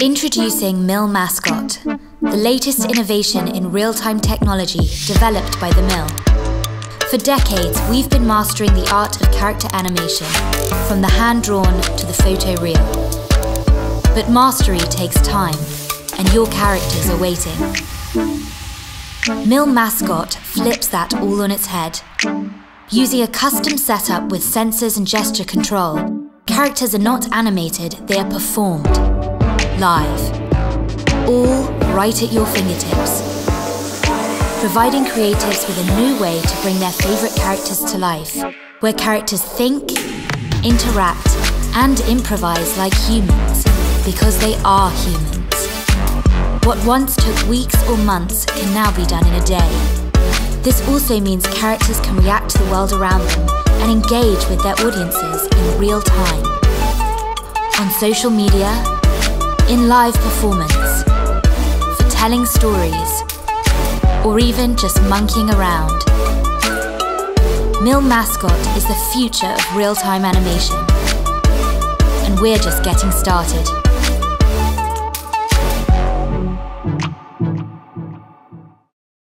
Introducing Mill Mascot, the latest innovation in real-time technology developed by the Mill. For decades, we've been mastering the art of character animation, from the hand-drawn to the photo real. But mastery takes time, and your characters are waiting. Mill Mascot flips that all on its head. Using a custom setup with sensors and gesture control, characters are not animated, they are performed live. All right at your fingertips. Providing creatives with a new way to bring their favourite characters to life, where characters think, interact, and improvise like humans, because they are humans. What once took weeks or months can now be done in a day. This also means characters can react to the world around them and engage with their audiences in real time. On social media, in live performance, for telling stories, or even just monkeying around. Mill Mascot is the future of real-time animation. And we're just getting started.